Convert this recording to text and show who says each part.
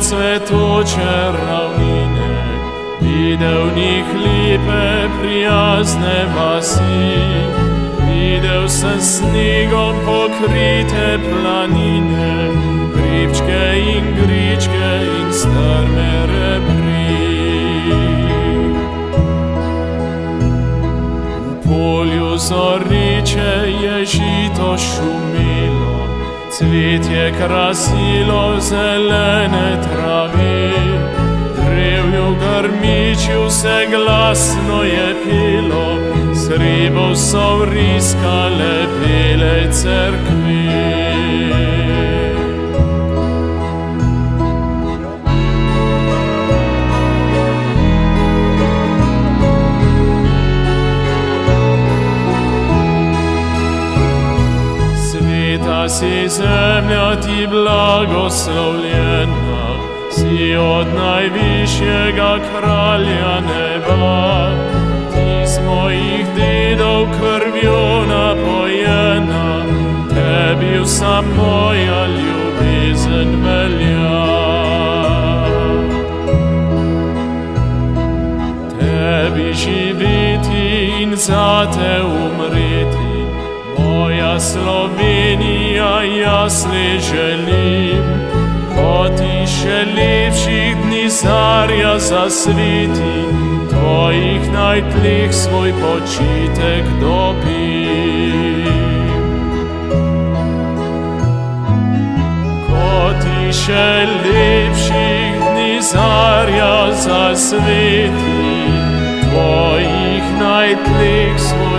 Speaker 1: cvetoče ravnine, videl njih lepe, prijazne vasi. Videl sem snegom pokrite planine, hribčke in gričke in strme repri. V polju zoriče je žito šumilo, cvetje krasilo zelene trave. Drevju grmičju se glasno je pilo, srebo so vriskale bele crkve. Si zemlja ti blagoslovljena, si od najvišjega kralja neba. Ti z mojih dedov krvjo napojena, tebi vsa moja ljubezen velja. Tebi živeti in zate umreti, moja Slovenija, jaz le želim, ko ti še lepših dni zarja zasveti, tvojih najtleh svoj počitek dobim. Ko ti še lepših dni zarja zasveti, tvojih najtleh svoj